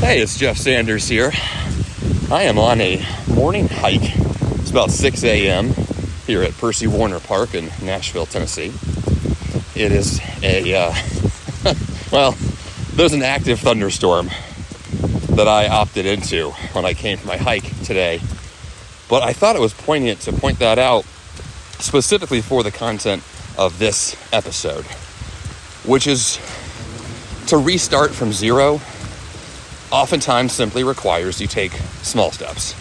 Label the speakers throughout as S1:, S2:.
S1: Hey, it's Jeff Sanders here. I am on a morning hike. It's about 6 a.m. here at Percy Warner Park in Nashville, Tennessee. It is a, uh, well, there's an active thunderstorm that I opted into when I came for my hike today. But I thought it was poignant to point that out specifically for the content of this episode, which is to restart from zero oftentimes simply requires you take small steps.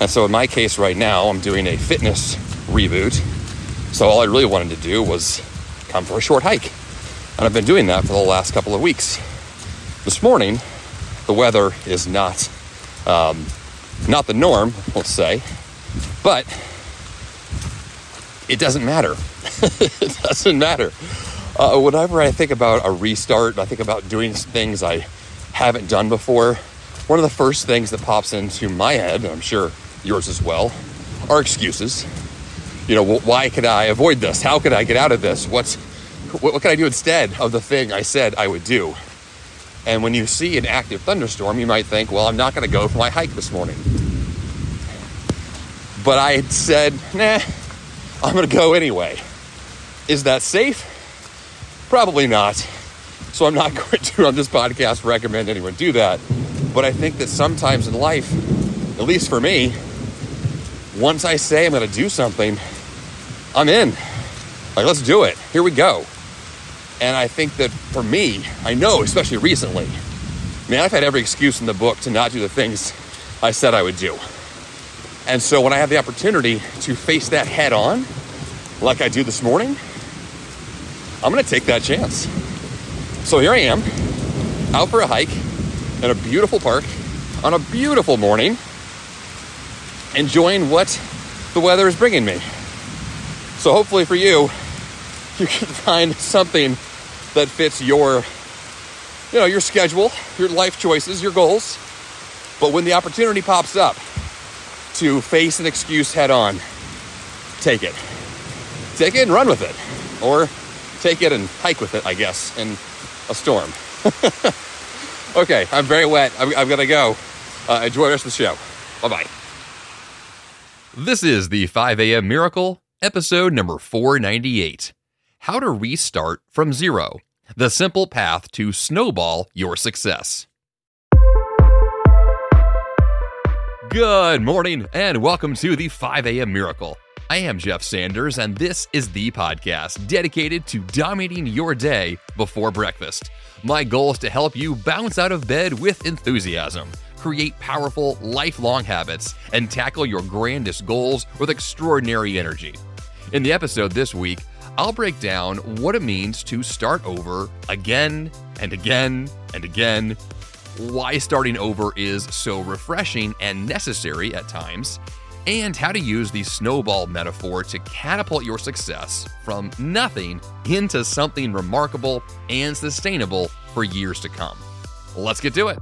S1: And so in my case right now, I'm doing a fitness reboot. So all I really wanted to do was come for a short hike. And I've been doing that for the last couple of weeks. This morning, the weather is not um, not the norm, let's say, but it doesn't matter. it doesn't matter. Uh, whenever I think about a restart, I think about doing things I haven't done before, one of the first things that pops into my head, and I'm sure yours as well, are excuses. You know, why could I avoid this? How could I get out of this? What's what, what can I do instead of the thing I said I would do? And when you see an active thunderstorm, you might think, well, I'm not going to go for my hike this morning. But I said, nah, I'm going to go anyway. Is that safe? Probably not. So I'm not going to on this podcast recommend anyone do that. But I think that sometimes in life, at least for me, once I say I'm going to do something, I'm in. Like, let's do it. Here we go. And I think that for me, I know, especially recently, man, I've had every excuse in the book to not do the things I said I would do. And so when I have the opportunity to face that head on, like I do this morning, I'm going to take that chance. So here I am, out for a hike in a beautiful park on a beautiful morning, enjoying what the weather is bringing me. So hopefully for you, you can find something that fits your you know, your schedule, your life choices, your goals. But when the opportunity pops up to face an excuse head on, take it. Take it and run with it. Or take it and hike with it, I guess, in a storm. okay, I'm very wet. I'm, I'm going to go. Uh, enjoy the rest of the show. Bye bye.
S2: This is the 5 a.m. Miracle, episode number 498 How to Restart from Zero The Simple Path to Snowball Your Success. Good morning, and welcome to the 5 a.m. Miracle. I am Jeff Sanders, and this is the podcast dedicated to dominating your day before breakfast. My goal is to help you bounce out of bed with enthusiasm, create powerful, lifelong habits, and tackle your grandest goals with extraordinary energy. In the episode this week, I'll break down what it means to start over again and again and again, why starting over is so refreshing and necessary at times and how to use the snowball metaphor to catapult your success from nothing into something remarkable and sustainable for years to come. Let's get to it.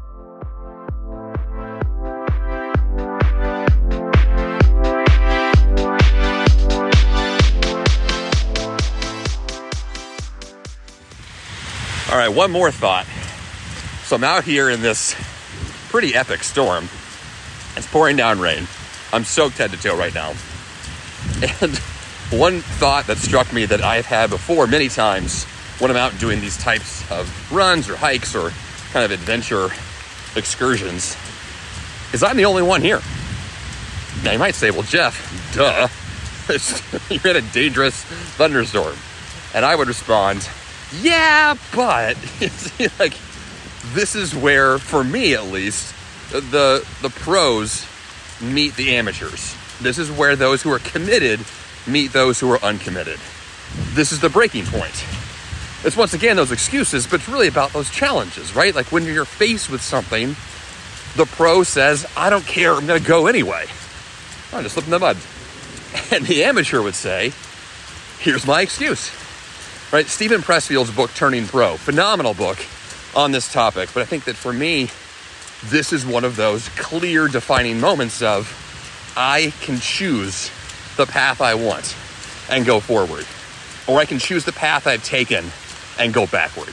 S1: All right, one more thought. So I'm out here in this pretty epic storm. It's pouring down rain. I'm soaked head to toe right now. And one thought that struck me that I've had before many times when I'm out doing these types of runs or hikes or kind of adventure excursions is I'm the only one here. Now you might say, well, Jeff, duh, you're in a dangerous thunderstorm. And I would respond, yeah, but like this is where, for me at least, the the pros meet the amateurs. This is where those who are committed meet those who are uncommitted. This is the breaking point. It's once again those excuses, but it's really about those challenges, right? Like when you're faced with something, the pro says, I don't care, I'm gonna go anyway. I'm just slipping in the mud. And the amateur would say, Here's my excuse. Right? Steven Pressfield's book, Turning Pro, phenomenal book on this topic. But I think that for me, this is one of those clear defining moments of I can choose the path I want and go forward, or I can choose the path I've taken and go backward.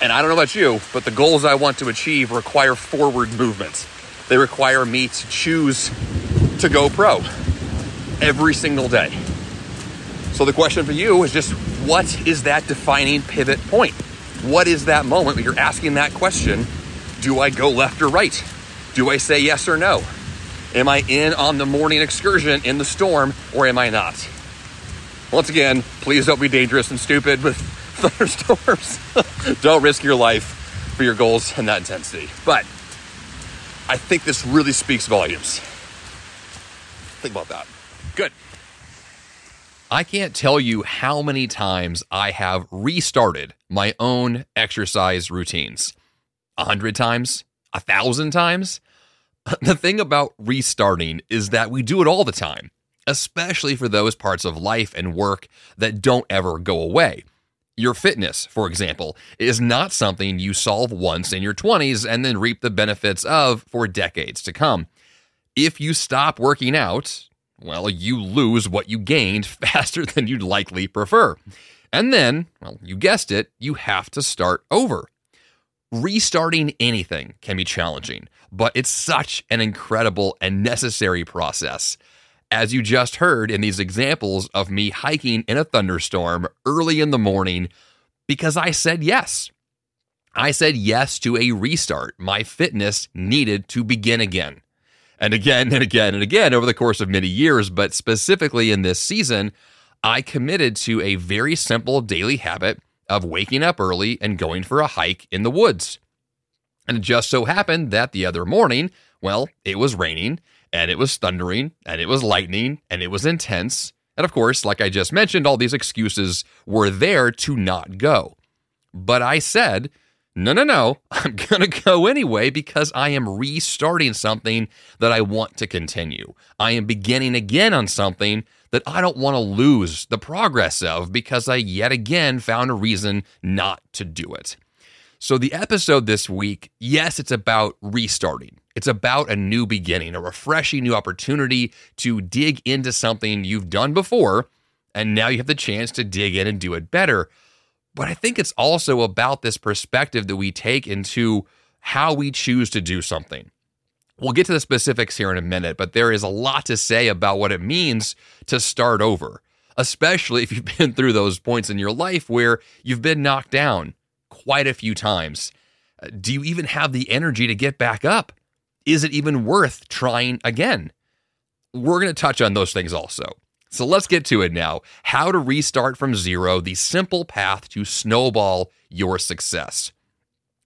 S1: And I don't know about you, but the goals I want to achieve require forward movement. They require me to choose to go pro every single day. So the question for you is just what is that defining pivot point? What is that moment when you're asking that question? Do I go left or right? Do I say yes or no? Am I in on the morning excursion in the storm or am I not? Once again, please don't be dangerous and stupid with thunderstorms. don't risk your life for your goals and that intensity. But I think this really speaks volumes. Think about that. Good.
S2: I can't tell you how many times I have restarted my own exercise routines. A hundred times? A thousand times? The thing about restarting is that we do it all the time, especially for those parts of life and work that don't ever go away. Your fitness, for example, is not something you solve once in your 20s and then reap the benefits of for decades to come. If you stop working out, well, you lose what you gained faster than you'd likely prefer. And then, well, you guessed it, you have to start over. Restarting anything can be challenging, but it's such an incredible and necessary process. As you just heard in these examples of me hiking in a thunderstorm early in the morning because I said yes. I said yes to a restart. My fitness needed to begin again and again and again and again over the course of many years. But specifically in this season, I committed to a very simple daily habit of waking up early and going for a hike in the woods. And it just so happened that the other morning, well, it was raining and it was thundering and it was lightning and it was intense. And of course, like I just mentioned, all these excuses were there to not go. But I said, no, no, no, I'm going to go anyway because I am restarting something that I want to continue. I am beginning again on something that I don't want to lose the progress of because I yet again found a reason not to do it. So, the episode this week, yes, it's about restarting. It's about a new beginning, a refreshing new opportunity to dig into something you've done before, and now you have the chance to dig in and do it better. But I think it's also about this perspective that we take into how we choose to do something. We'll get to the specifics here in a minute, but there is a lot to say about what it means to start over, especially if you've been through those points in your life where you've been knocked down quite a few times. Uh, do you even have the energy to get back up? Is it even worth trying again? We're going to touch on those things also. So let's get to it now. How to restart from zero, the simple path to snowball your success.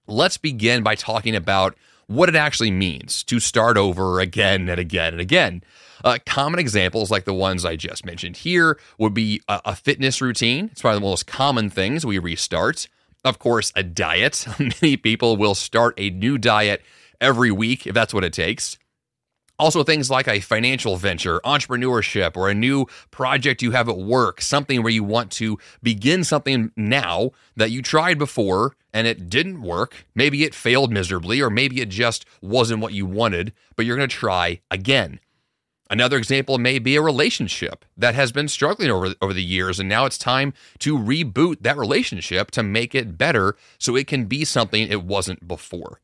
S2: Let's begin by talking about what it actually means to start over again and again and again. Uh, common examples like the ones I just mentioned here would be a, a fitness routine. It's probably the most common things we restart. Of course, a diet. Many people will start a new diet every week if that's what it takes. Also, things like a financial venture, entrepreneurship, or a new project you have at work, something where you want to begin something now that you tried before and it didn't work. Maybe it failed miserably, or maybe it just wasn't what you wanted, but you're going to try again. Another example may be a relationship that has been struggling over, over the years, and now it's time to reboot that relationship to make it better so it can be something it wasn't before.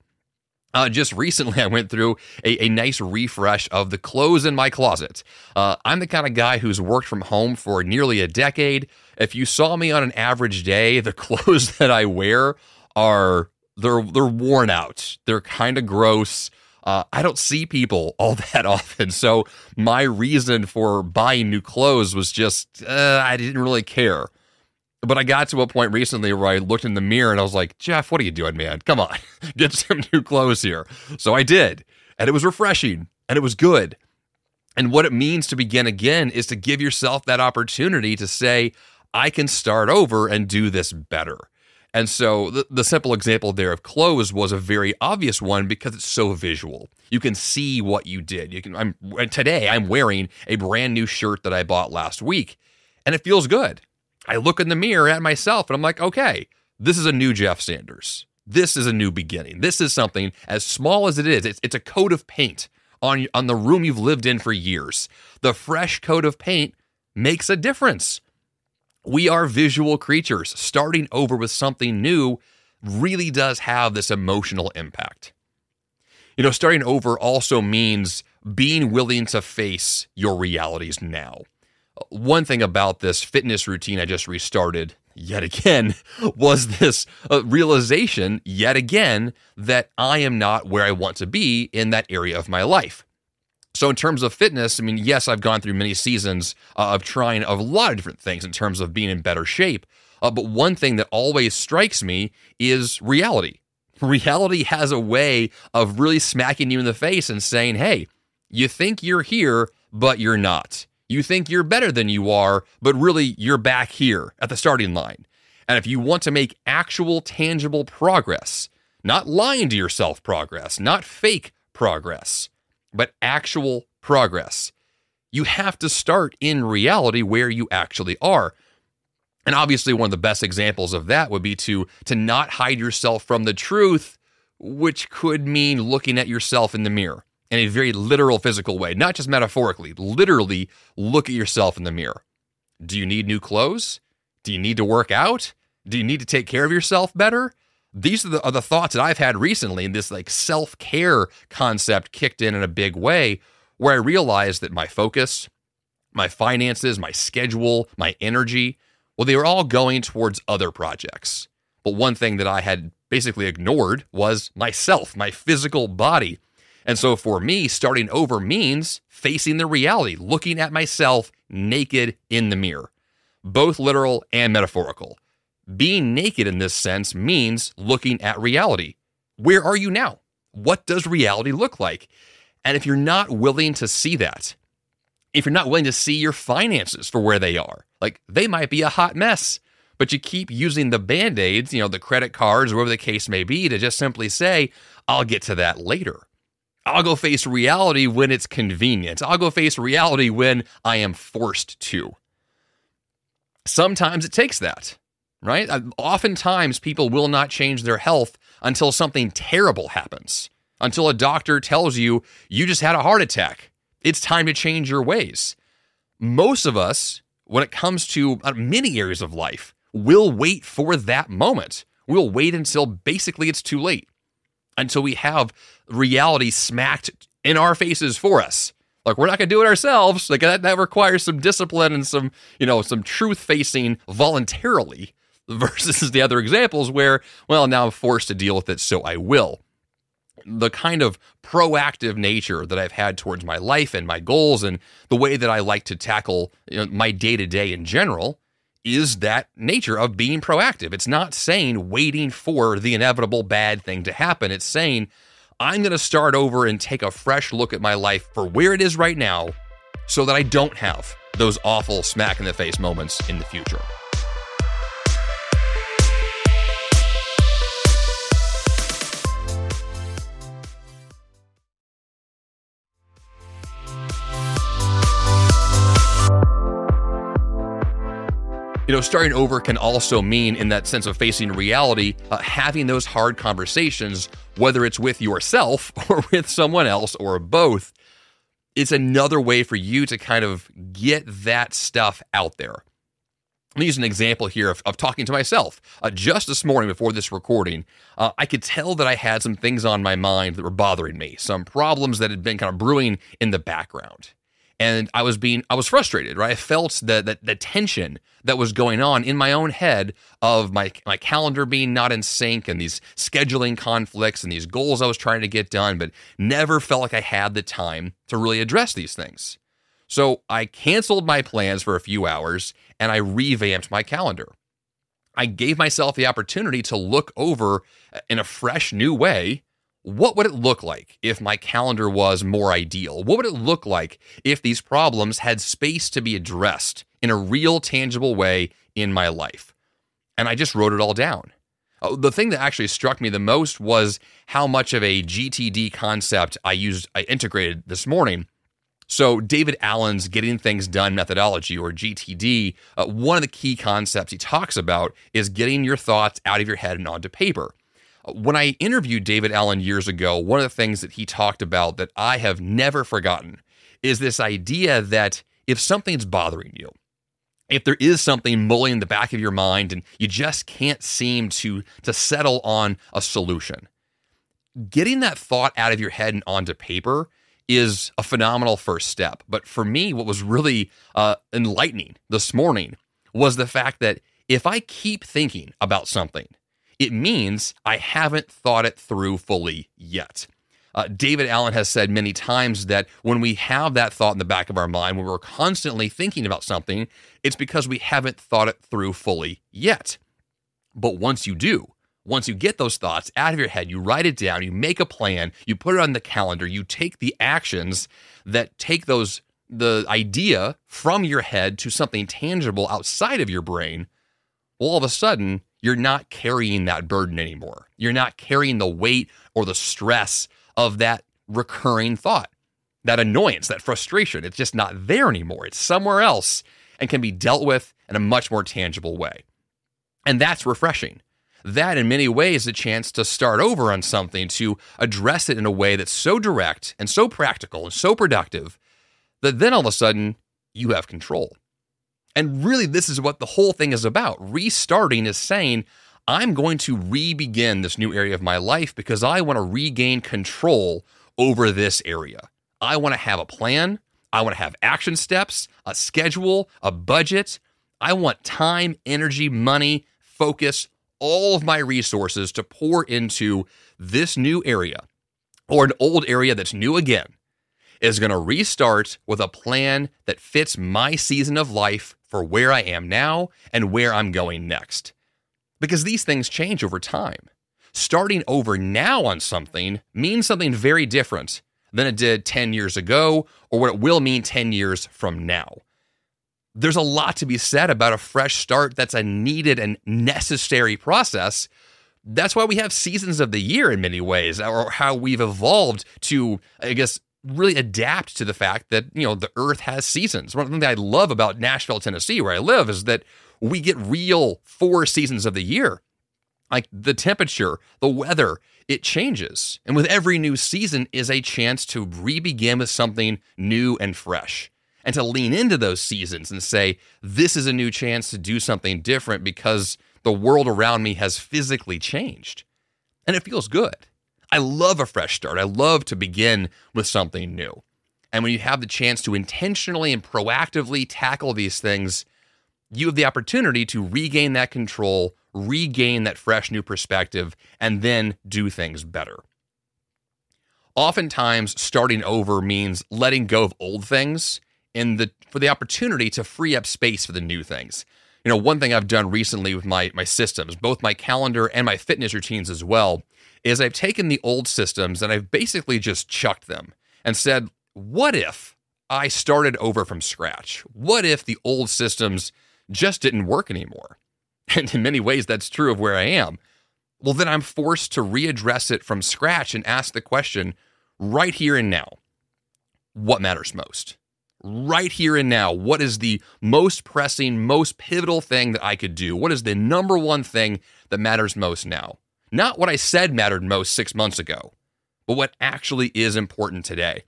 S2: Uh, just recently, I went through a, a, nice refresh of the clothes in my closet. Uh, I'm the kind of guy who's worked from home for nearly a decade. If you saw me on an average day, the clothes that I wear are they're they're worn out. They're kind of gross. Uh, I don't see people all that often, so my reason for buying new clothes was just uh, I didn't really care. But I got to a point recently where I looked in the mirror and I was like, Jeff, what are you doing, man? Come on, get some new clothes here. So I did. And it was refreshing and it was good. And what it means to begin again is to give yourself that opportunity to say, I can start over and do this better. And so the, the simple example there of clothes was a very obvious one because it's so visual. You can see what you did. You can I'm today I'm wearing a brand new shirt that I bought last week and it feels good. I look in the mirror at myself and I'm like, okay, this is a new Jeff Sanders. This is a new beginning. This is something as small as it is. It's, it's a coat of paint on, on the room you've lived in for years. The fresh coat of paint makes a difference. We are visual creatures. Starting over with something new, really does have this emotional impact. You know, starting over also means being willing to face your realities now. One thing about this fitness routine I just restarted yet again was this uh, realization yet again that I am not where I want to be in that area of my life. So, in terms of fitness, I mean, yes, I've gone through many seasons uh, of trying a lot of different things in terms of being in better shape. Uh, but one thing that always strikes me is reality. Reality has a way of really smacking you in the face and saying, hey, you think you're here, but you're not. You think you're better than you are, but really you're back here at the starting line. And if you want to make actual tangible progress, not lying to yourself progress, not fake progress, but actual progress, you have to start in reality where you actually are. And obviously one of the best examples of that would be to to not hide yourself from the truth, which could mean looking at yourself in the mirror in a very literal physical way, not just metaphorically, literally look at yourself in the mirror. Do you need new clothes? Do you need to work out? Do you need to take care of yourself better? These are the, are the thoughts that I've had recently, and this like self care concept kicked in in a big way, where I realized that my focus, my finances, my schedule, my energy, well, they were all going towards other projects. But one thing that I had basically ignored was myself, my physical body. And so for me, starting over means facing the reality, looking at myself naked in the mirror, both literal and metaphorical. Being naked in this sense means looking at reality. Where are you now? What does reality look like? And if you're not willing to see that, if you're not willing to see your finances for where they are, like they might be a hot mess, but you keep using the band aids, you know, the credit cards, whatever the case may be, to just simply say, I'll get to that later. I'll go face reality when it's convenient. I'll go face reality when I am forced to. Sometimes it takes that, right? Uh, oftentimes people will not change their health until something terrible happens, until a doctor tells you you just had a heart attack. It's time to change your ways. Most of us, when it comes to uh, many areas of life, will wait for that moment. We'll wait until basically it's too late until we have reality smacked in our faces for us. Like we're not going to do it ourselves. Like that, that requires some discipline and some, you know, some truth facing voluntarily versus the other examples where, well, now I'm forced to deal with it, so I will. The kind of proactive nature that I've had towards my life and my goals and the way that I like to tackle you know, my day to day in general is that nature of being proactive. It's not saying waiting for the inevitable bad thing to happen. It's saying, I'm going to start over and take a fresh look at my life for where it is right now so that I don't have those awful smack in the face moments in the future. You know, starting over can also mean, in that sense of facing reality, uh, having those hard conversations, whether it's with yourself or with someone else or both. It's another way for you to kind of get that stuff out there. Let me use an example here of, of talking to myself. Uh, just this morning before this recording, uh, I could tell that I had some things on my mind that were bothering me, some problems that had been kind of brewing in the background and I was being I was frustrated, right? I felt the, the the tension that was going on in my own head of my my calendar being not in sync and these scheduling conflicts and these goals I was trying to get done, but never felt like I had the time to really address these things. So I canceled my plans for a few hours and I revamped my calendar. I gave myself the opportunity to look over in a fresh new way what would it look like if my calendar was more ideal? What would it look like if these problems had space to be addressed in a real, tangible way in my life? And I just wrote it all down. Oh, the thing that actually struck me the most was how much of a GTD concept I used, I integrated this morning. So, David Allen's Getting Things Done methodology, or GTD, uh, one of the key concepts he talks about is getting your thoughts out of your head and onto paper. When I interviewed David Allen years ago, one of the things that he talked about that I have never forgotten is this idea that if something's bothering you, if there is something mulling in the back of your mind and you just can't seem to to settle on a solution getting that thought out of your head and onto paper is a phenomenal first step. But for me what was really uh, enlightening this morning was the fact that if i keep thinking about something it means i haven't thought it through fully yet uh, David Allen has said many times that when we have that thought in the back of our mind, when we're constantly thinking about something, it's because we haven't thought it through fully yet. But once you do, once you get those thoughts out of your head, you write it down, you make a plan, you put it on the calendar, you take the actions that take those the idea from your head to something tangible outside of your brain, well, all of a sudden, you're not carrying that burden anymore. You're not carrying the weight or the stress of that recurring thought, that annoyance, that frustration. It's just not there anymore. It's somewhere else and can be dealt with in a much more tangible way. And that's refreshing. That, in many ways, is a chance to start over on something, to address it in a way that's so direct and so practical and so productive that then all of a sudden you have control. And really, this is what the whole thing is about. Restarting is saying, I'm going to re begin this new area of my life because I want to regain control over this area. I want to have a plan. I want to have action steps, a schedule, a budget. I want time, energy, money, focus, all of my resources to pour into this new area or an old area that's new again is going to restart with a plan that fits my season of life for where I am now and where I'm going next because these things change over time. Starting over now on something means something very different than it did 10 years ago or what it will mean 10 years from now. There's a lot to be said about a fresh start that's a needed and necessary process. That's why we have seasons of the year in many ways, or how we've evolved to, I guess, really adapt to the fact that, you know, the earth has seasons. One thing that I love about Nashville, Tennessee, where I live, is that we get real four seasons of the year. Like the temperature, the weather, it changes. And with every new season is a chance to re begin with something new and fresh and to lean into those seasons and say, this is a new chance to do something different because the world around me has physically changed. And it feels good. I love a fresh start. I love to begin with something new. And when you have the chance to intentionally and proactively tackle these things, you have the opportunity to regain that control, regain that fresh new perspective, and then do things better. Oftentimes, starting over means letting go of old things in the for the opportunity to free up space for the new things. You know, one thing I've done recently with my my systems, both my calendar and my fitness routines as well, is I've taken the old systems and I've basically just chucked them and said, what if I started over from scratch? What if the old systems just didn't work anymore. And in many ways, that's true of where I am. Well, then I'm forced to readdress it from scratch and ask the question right here and now what matters most? Right here and now, what is the most pressing, most pivotal thing that I could do? What is the number one thing that matters most now? Not what I said mattered most six months ago, but what actually is important today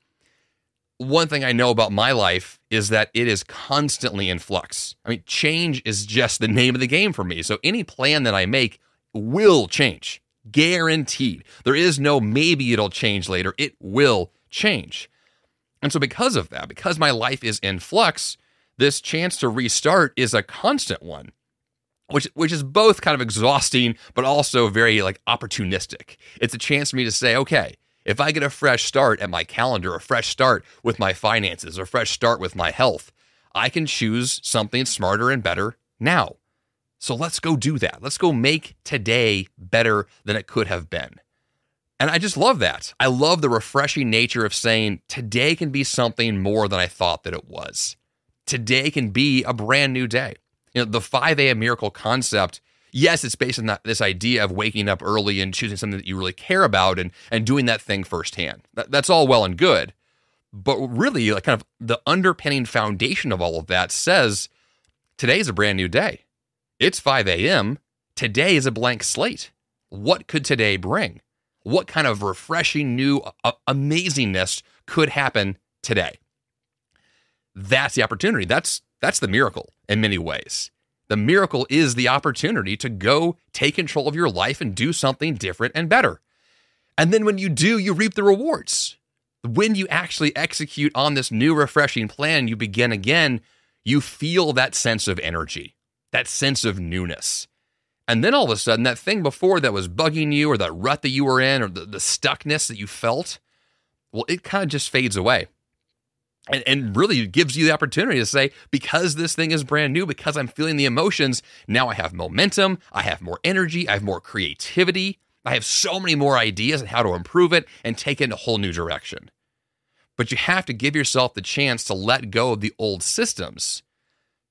S2: one thing I know about my life is that it is constantly in flux. I mean, change is just the name of the game for me. So any plan that I make will change, guaranteed. There is no maybe it'll change later, it will change. And so, because of that, because my life is in flux, this chance to restart is a constant one. Which, which is both kind of exhausting, but also very like opportunistic. It's a chance for me to say, okay, if I get a fresh start at my calendar, a fresh start with my finances, a fresh start with my health, I can choose something smarter and better now. So let's go do that. Let's go make today better than it could have been. And I just love that. I love the refreshing nature of saying today can be something more than I thought that it was. Today can be a brand new day. You know, the 5 a.m. miracle concept yes, it's based on that, this idea of waking up early and choosing something that you really care about and and doing that thing firsthand. That, that's all well and good, but really, like kind of the underpinning foundation of all of that says today's a brand new day. It's 5 a.m. Today is a blank slate. What could today bring? What kind of refreshing new uh, amazingness could happen today? That's the opportunity. That's That's the miracle in many ways. The miracle is the opportunity to go take control of your life and do something different and better. And then when you do, you reap the rewards. When you actually execute on this new, refreshing plan, you begin again, you feel that sense of energy, that sense of newness. And then all of a sudden, that thing before that was bugging you, or that rut that you were in, or the, the stuckness that you felt, well, it kind of just fades away and, and really gives you the opportunity to say, because this thing is brand new, because I'm feeling the emotions, now I have momentum, I have more energy, I have more creativity, I have so many more ideas on how to improve it and take it in a whole new direction. But you have to give yourself the chance to let go of the old systems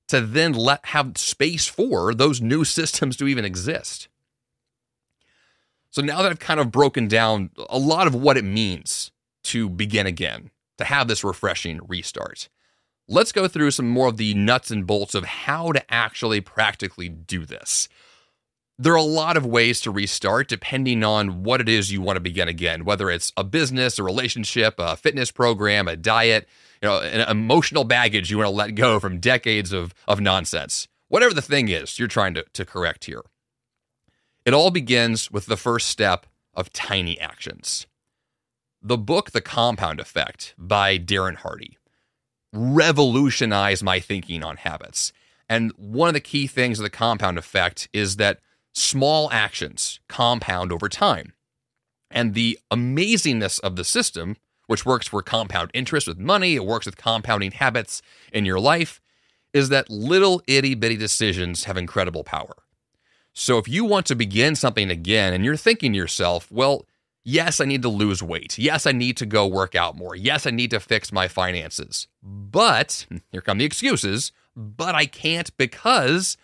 S2: to then let have space for those new systems to even exist. So now that I've kind of broken down a lot of what it means to begin again, to have this refreshing restart. Let's go through some more of the nuts and bolts of how to actually practically do this. There are a lot of ways to restart depending on what it is you want to begin again, whether it's a business, a relationship, a fitness program, a diet, you know, an emotional baggage you want to let go from decades of, of nonsense. Whatever the thing is you're trying to, to correct here. It all begins with the first step of tiny actions. The book, The Compound Effect by Darren Hardy, revolutionized my thinking on habits. And one of the key things of the compound effect is that small actions compound over time. And the amazingness of the system, which works for compound interest with money, it works with compounding habits in your life, is that little itty bitty decisions have incredible power. So if you want to begin something again and you're thinking to yourself, well, Yes, I need to lose weight. Yes, I need to go work out more. Yes, I need to fix my finances. But, here come the excuses, but I can't because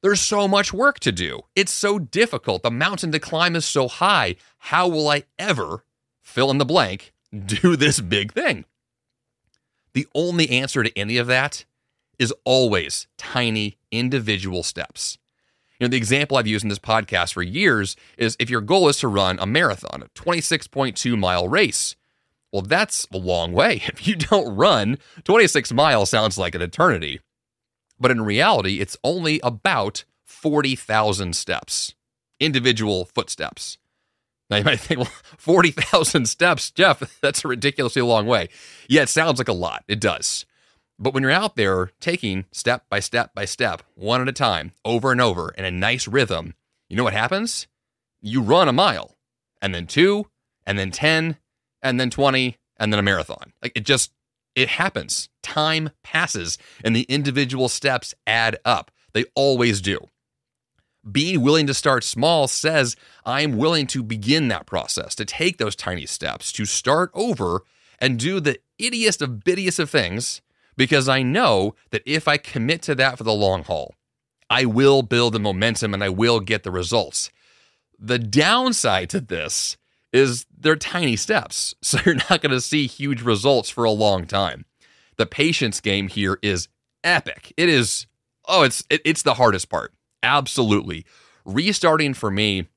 S2: there's so much work to do. It's so difficult. The mountain to climb is so high. How will I ever, fill in the blank, do this big thing? The only answer to any of that is always tiny individual steps. You know, the example I've used in this podcast for years is if your goal is to run a marathon, a 26.2 mile race, well, that's a long way. If you don't run, 26 miles sounds like an eternity. But in reality, it's only about 40,000 steps, individual footsteps. Now you might think, well, 40,000 steps, Jeff, that's a ridiculously long way. Yeah, it sounds like a lot. It does. But when you're out there taking step by step by step, one at a time, over and over in a nice rhythm, you know what happens? You run a mile, and then two, and then 10, and then 20, and then a marathon. Like it just, it happens. Time passes, and the individual steps add up. They always do. Being willing to start small says, I'm willing to begin that process, to take those tiny steps, to start over and do the ittiest of bittiest of things because I know that if I commit to that for the long haul, I will build the momentum and I will get the results. The downside to this is they're tiny steps, so you're not going to see huge results for a long time. The patience game here is epic. It is oh, it's it, it's the hardest part. Absolutely. Restarting for me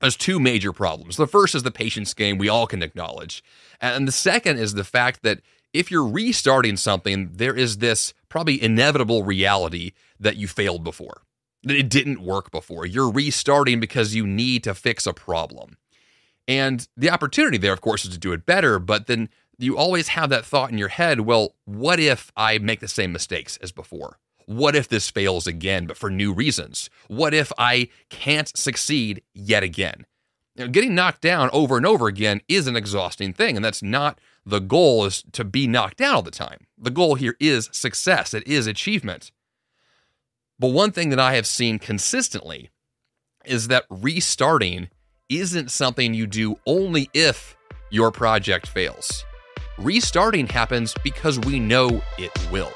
S2: has two major problems. The first is the patience game we all can acknowledge. And the second is the fact that if you're restarting something, there is this probably inevitable reality that you failed before, that it didn't work before. You're restarting because you need to fix a problem. And the opportunity there, of course, is to do it better, but then you always have that thought in your head well, what if I make the same mistakes as before? What if this fails again, but for new reasons? What if I can't succeed yet again? Getting knocked down over and over again is an exhausting thing, and that's not the goal is to be knocked down all the time. The goal here is success, it is achievement. But one thing that I have seen consistently is that restarting isn't something you do only if your project fails. Restarting happens because we know it will.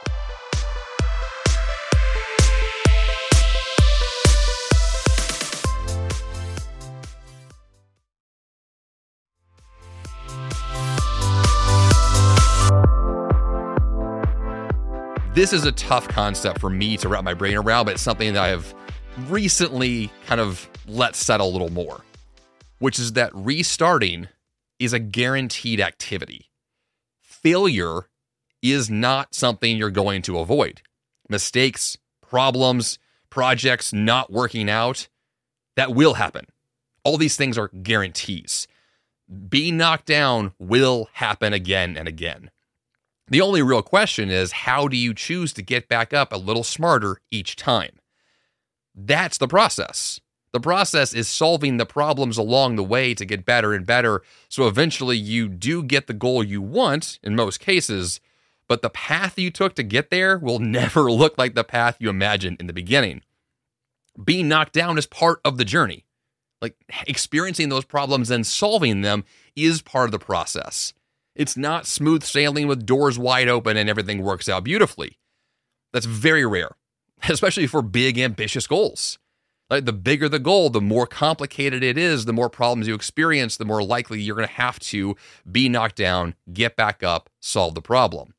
S2: This is a tough concept for me to wrap my brain around, but it's something that I have recently kind of let settle a little more, which is that restarting is a guaranteed activity. Failure is not something you're going to avoid. mistakes, problems, projects not working out, that will happen. All these things are guarantees. Being knocked down will happen again and again. The only real question is how do you choose to get back up a little smarter each time? That's the process. The process is solving the problems along the way to get better and better. So eventually you do get the goal you want in most cases, but the path you took to get there will never look like the path you imagined in the beginning. Being knocked down is part of the journey. Like experiencing those problems and solving them is part of the process. It's not smooth sailing with doors wide open and everything works out beautifully. That's very rare, especially for big, ambitious goals. Like the bigger the goal, the more complicated it is, the more problems you experience, the more likely you're going to have to be knocked down, get back up, solve the problem.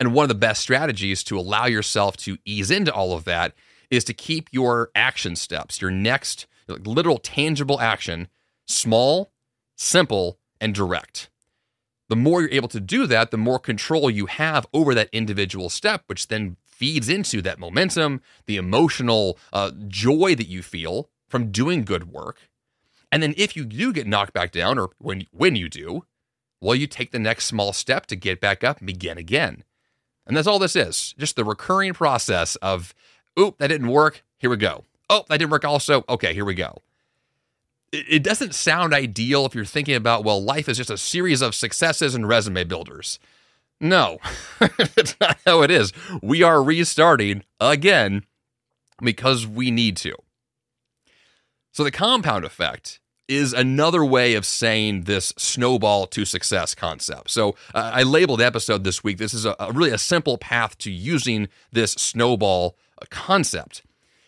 S2: And one of the best strategies to allow yourself to ease into all of that is to keep your action steps, your next literal tangible action, small, simple, and direct. The more you're able to do that, the more control you have over that individual step, which then feeds into that momentum, the emotional uh, joy that you feel from doing good work. And then if you do get knocked back down, or when when you do, well, you take the next small step to get back up and begin again. And that's all this is. Just the recurring process of, oop, that didn't work. Here we go. Oh, that didn't work also. Okay, here we go. It, doesn't sound ideal if you're thinking about, well, life is just a series of successes and resume builders. No, that's not how it is. We are restarting again because we need to. So, the compound effect is another way of saying this snowball to success concept. So, uh, I labeled episode this week. This is a, a really a simple path to using this snowball uh, concept.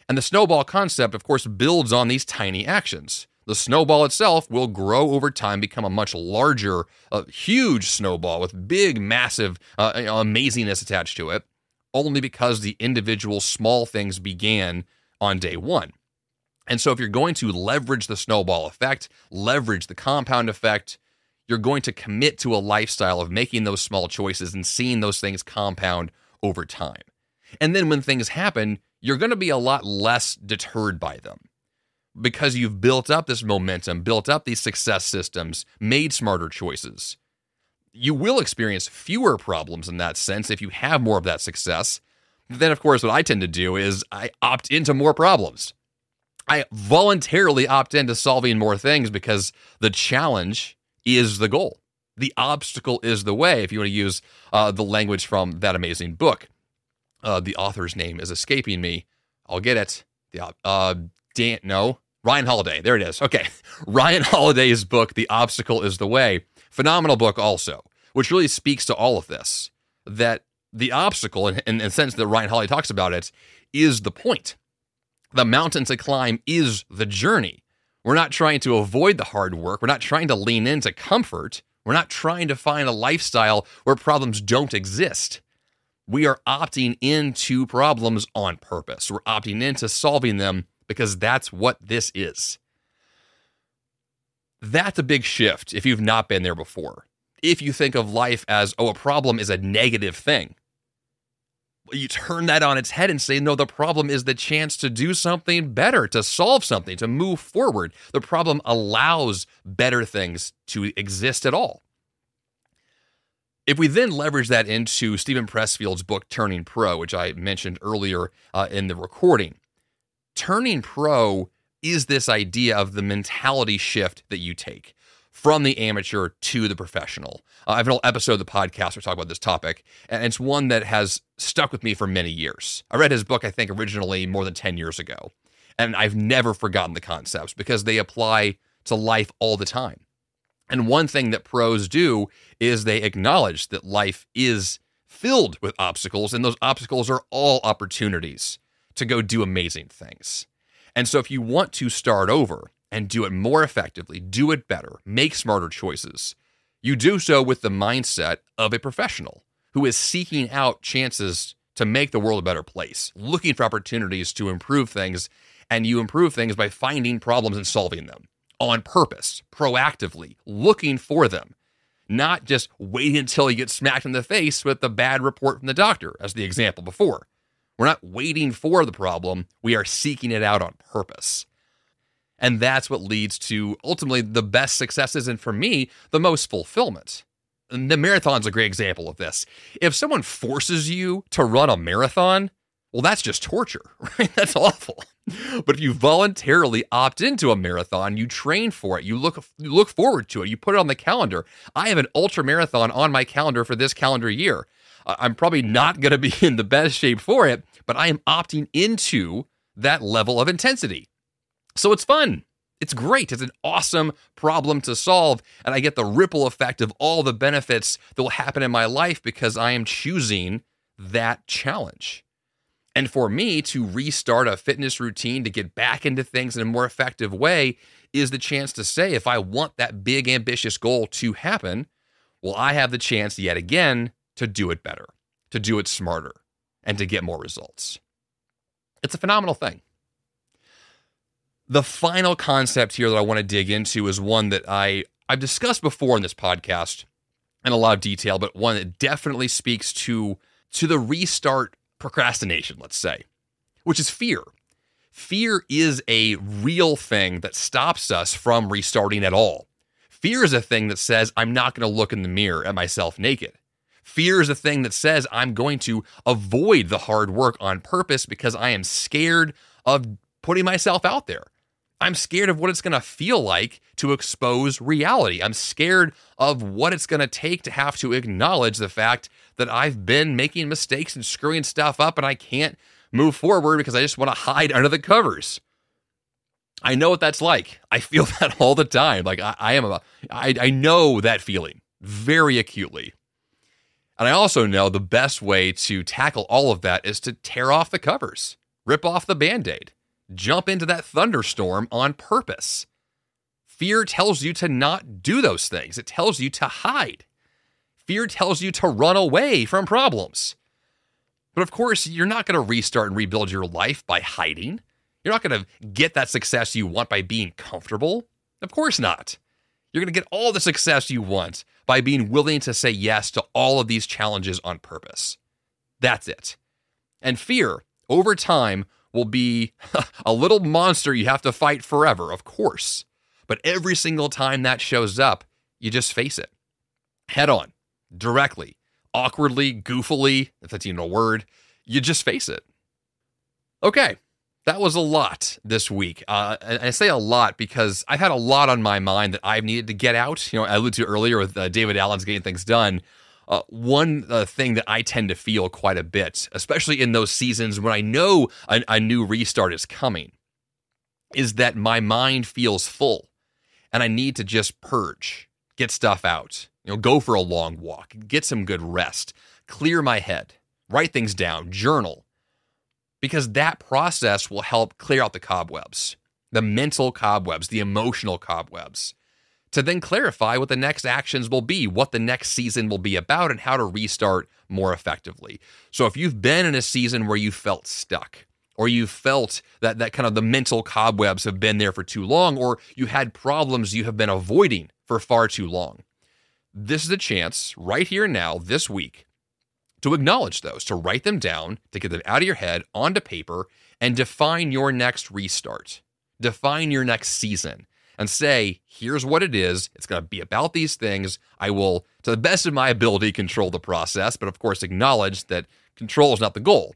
S2: And the snowball concept, of course, builds on these tiny actions. The snowball itself will grow over time, become a much larger, uh, huge snowball with big, massive uh, amazingness attached to it, only because the individual small things began on day one. And so, if you're going to leverage the snowball effect, leverage the compound effect, you're going to commit to a lifestyle of making those small choices and seeing those things compound over time. And then when things happen, you're going to be a lot less deterred by them because you've built up this momentum, built up these success systems, made smarter choices. You will experience fewer problems in that sense if you have more of that success. Then, of course, what I tend to do is I opt into more problems. I voluntarily opt into solving more things because the challenge is the goal. The obstacle is the way, if you want to use uh, the language from that amazing book. Uh, the author's name is escaping me. I'll get it. The uh, Dan, no, Ryan Holiday. There it is. Okay. Ryan Holiday's book, The Obstacle is the Way. Phenomenal book, also, which really speaks to all of this. That the obstacle, in, in the sense that Ryan Holiday talks about it, is the point. The mountain to climb is the journey. We're not trying to avoid the hard work. We're not trying to lean into comfort. We're not trying to find a lifestyle where problems don't exist. We are opting into problems on purpose. We're opting into solving them because that's what this is. That's a big shift if you've not been there before. If you think of life as, oh, a problem is a negative thing, you turn that on its head and say, no, the problem is the chance to do something better, to solve something, to move forward. The problem allows better things to exist at all. If we then leverage that into Steven Pressfield's book, Turning Pro, which I mentioned earlier uh, in the recording, turning pro is this idea of the mentality shift that you take from the amateur to the professional. Uh, I have an old episode of the podcast where I talk about this topic, and it's one that has stuck with me for many years. I read his book, I think, originally more than 10 years ago, and I've never forgotten the concepts because they apply to life all the time. And one thing that pros do is they acknowledge that life is filled with obstacles, and those obstacles are all opportunities to go do amazing things. And so if you want to start over and do it more effectively, do it better, make smarter choices, you do so with the mindset of a professional who is seeking out chances to make the world a better place, looking for opportunities to improve things. And you improve things by finding problems and solving them on purpose, proactively, looking for them, not just waiting until you get smacked in the face with the bad report from the doctor, as the example before. We're not waiting for the problem, we are seeking it out on purpose. And that's what leads to ultimately the best successes and for me, the most fulfillment. And the marathon's a great example of this. If someone forces you to run a marathon, well, that's just torture, right? That's awful. But if you voluntarily opt into a marathon, you train for it, you look you look forward to it, you put it on the calendar. I have an ultra marathon on my calendar for this calendar year. I'm probably not going to be in the best shape for it, but I am opting into that level of intensity. So it's fun. It's great. It's an awesome problem to solve. And I get the ripple effect of all the benefits that will happen in my life because I am choosing that challenge. And for me to restart a fitness routine to get back into things in a more effective way is the chance to say, if I want that big, ambitious goal to happen, well, I have the chance yet again to do it better, to do it smarter, and to get more results. It's a phenomenal thing. The final concept here that I want to dig into is one that I, I've discussed before in this podcast in a lot of detail, but one that definitely speaks to, to the restart procrastination, let's say, which is fear. Fear is a real thing that stops us from restarting at all. Fear is a thing that says, I'm not going to look in the mirror at myself naked. Fear is a thing that says, I'm going to avoid the hard work on purpose because I am scared of putting myself out there. I'm scared of what it's going to feel like to expose reality. I'm scared of what it's going to take to have to acknowledge the fact that I've been making mistakes and screwing stuff up and I can't move forward because I just want to hide under the covers. I know what that's like. I feel that all the time. Like I, I am a, I, I know that feeling very acutely. And I also know the best way to tackle all of that is to tear off the covers, rip off the band aid jump into that thunderstorm on purpose. Fear tells you to not do those things, it tells you to hide. Fear tells you to run away from problems. But of course, you're not going to restart and rebuild your life by hiding. You're not going to get that success you want by being comfortable. Of course not. You're going to get all the success you want by being willing to say yes to all of these challenges on purpose. That's it. And fear, over time, will be a little monster you have to fight forever, of course. But every single time that shows up, you just face it head on, directly, awkwardly, goofily, if that's even a word, you just face it. Okay, that was a lot this week. Uh, and I say a lot because I've had a lot on my mind that I've needed to get out. You know, I alluded to earlier with uh, David Allen's getting things done. Uh, one uh, thing that I tend to feel quite a bit, especially in those seasons when I know a, a new restart is coming, is that my mind feels full and I need to just purge, get stuff out, you know, go for a long walk, get some good rest, clear my head, write things down, journal, because that process will help clear out the cobwebs, the mental cobwebs, the emotional cobwebs to then clarify what the next actions will be, what the next season will be about, and how to restart more effectively. So if you've been in a season where you felt stuck, or you felt that that kind of the mental cobwebs have been there for too long, or you had problems you have been avoiding for far too long, this is a chance right here now, this week, to acknowledge those, to write them down, to get them out of your head onto paper, and define your next restart. Define your next season and say, here's what it is. It's going to be about these things. I will, to the best of my ability, control the process, but of course, acknowledge that control is not the goal.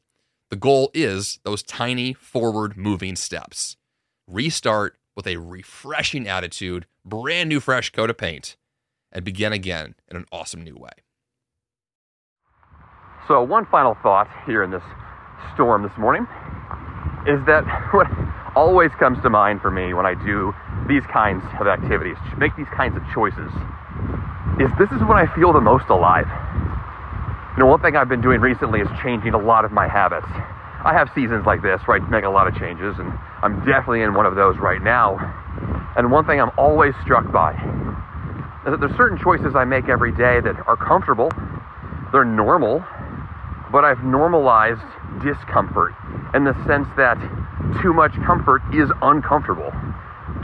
S2: The goal is those tiny forward moving steps. Restart with a refreshing attitude, brand new fresh coat of paint, and begin again in an awesome new way.
S1: So, one final thought here in this storm this morning is that what always comes to mind for me when I do these kinds of activities, make these kinds of choices, is this is when I feel the most alive. You know, one thing I've been doing recently is changing a lot of my habits. I have seasons like this where I make a lot of changes, and I'm definitely in one of those right now. And one thing I'm always struck by is that there's certain choices I make every day that are comfortable, they're normal, but I've normalized discomfort in the sense that too much comfort is uncomfortable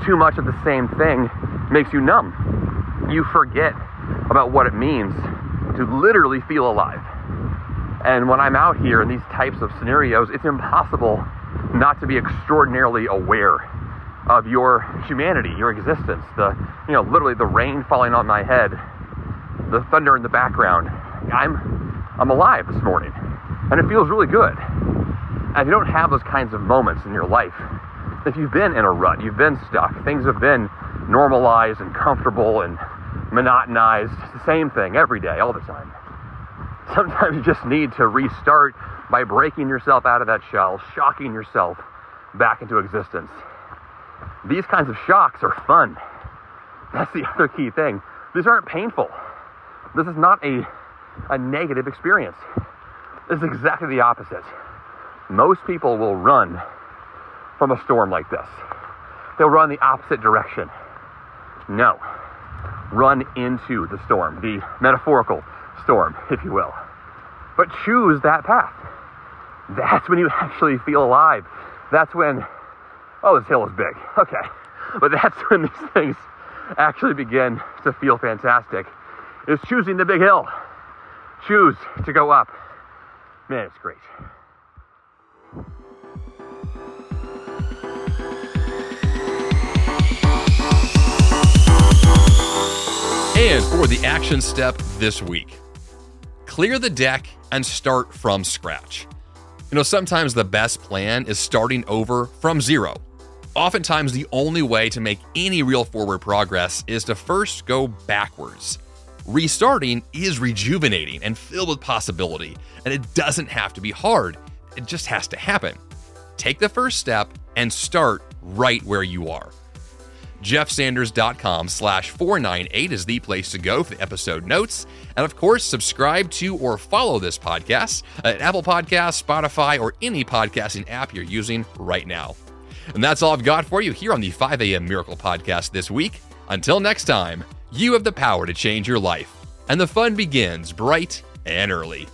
S1: too much of the same thing makes you numb. You forget about what it means to literally feel alive. And when I'm out here in these types of scenarios, it's impossible not to be extraordinarily aware of your humanity, your existence. The, you know, literally the rain falling on my head, the thunder in the background. I'm, I'm alive this morning, and it feels really good. And if you don't have those kinds of moments in your life, if you've been in a rut, you've been stuck, things have been normalized and comfortable and monotonized, it's the same thing every day, all the time. Sometimes you just need to restart by breaking yourself out of that shell, shocking yourself back into existence. These kinds of shocks are fun. That's the other key thing. These aren't painful. This is not a, a negative experience. This is exactly the opposite. Most people will run from a storm like this. They'll run the opposite direction. No. Run into the storm, the metaphorical storm, if you will. But choose that path. That's when you actually feel alive. That's when, oh, this hill is big. Okay. But that's when these things actually begin to feel fantastic, is choosing the big hill. Choose to go up. Man, it's great.
S2: And for the action step this week, clear the deck and start from scratch. You know, sometimes the best plan is starting over from zero. Oftentimes, the only way to make any real forward progress is to first go backwards. Restarting is rejuvenating and filled with possibility, and it doesn't have to be hard, it just has to happen. Take the first step and start right where you are jeffsanders.com slash 498 is the place to go for the episode notes. And of course, subscribe to or follow this podcast at Apple Podcasts, Spotify, or any podcasting app you're using right now. And that's all I've got for you here on the 5 a.m. Miracle Podcast this week. Until next time, you have the power to change your life. And the fun begins bright and early.